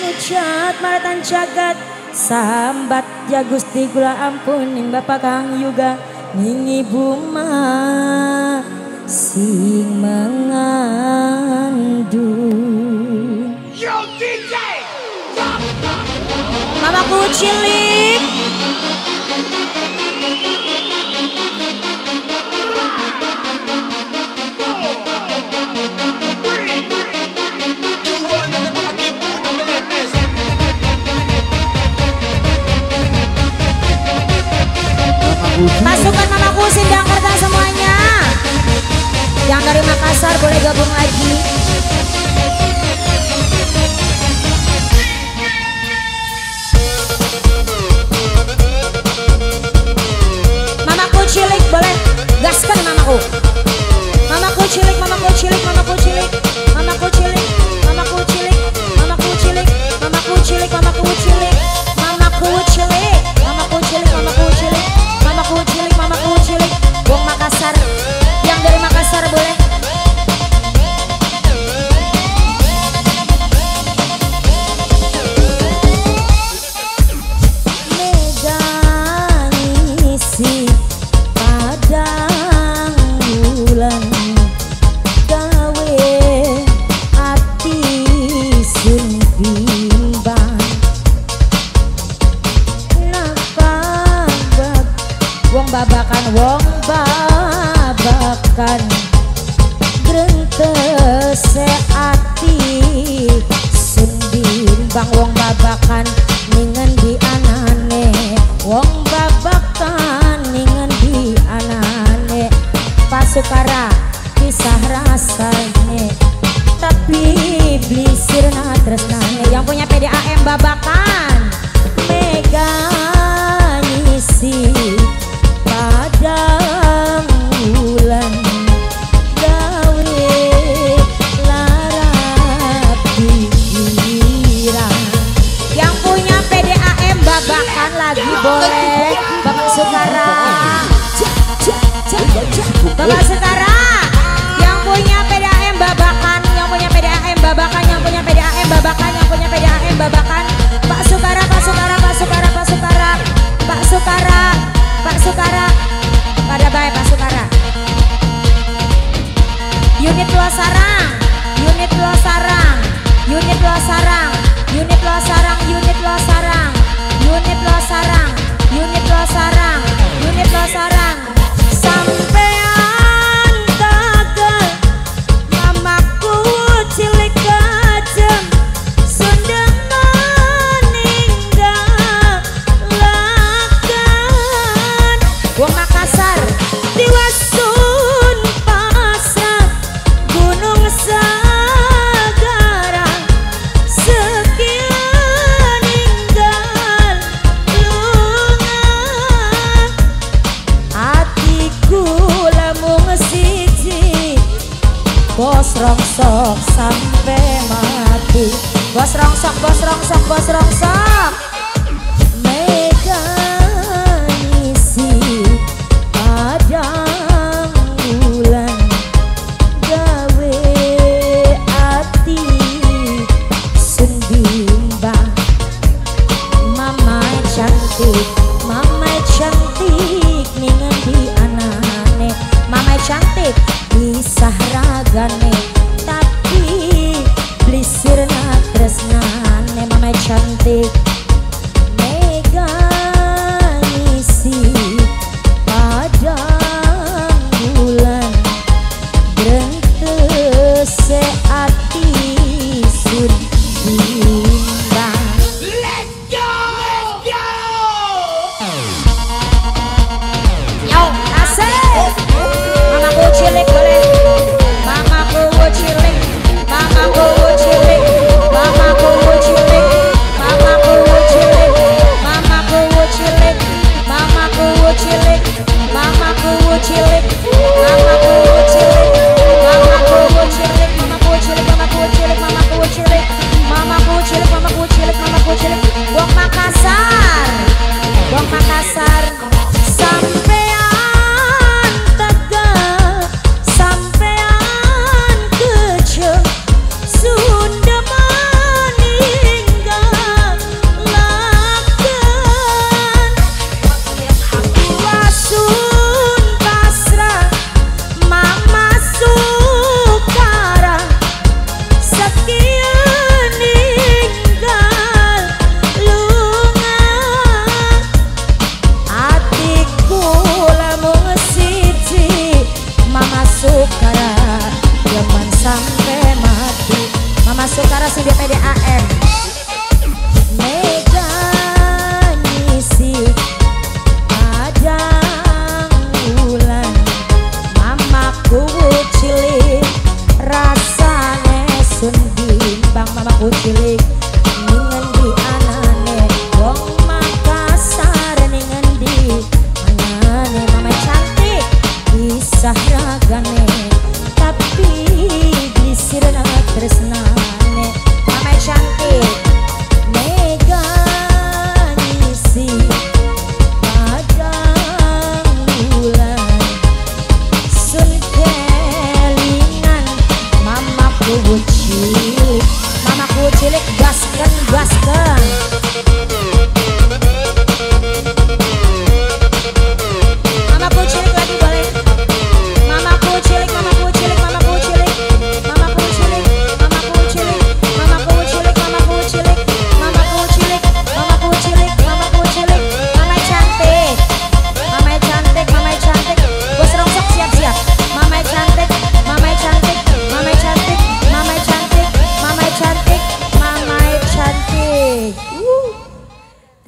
pucat maratan jagat Sambat ya Gusti gula ampun yang Bapak Kang Yuga. Ning Ibu Ma sing mengandung. Yo DJ cilik. Makassar boleh gabung lagi. Mamaku cilik boleh gaskan mamaku. akan Gracias. sampai mati. Bos rongsok, bos rongsok, bos rongsok. Sukara Jaman sampai mati. Mama Sukara dia DPDAM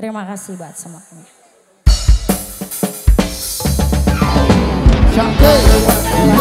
Terima kasih buat semuanya. Ya hadirin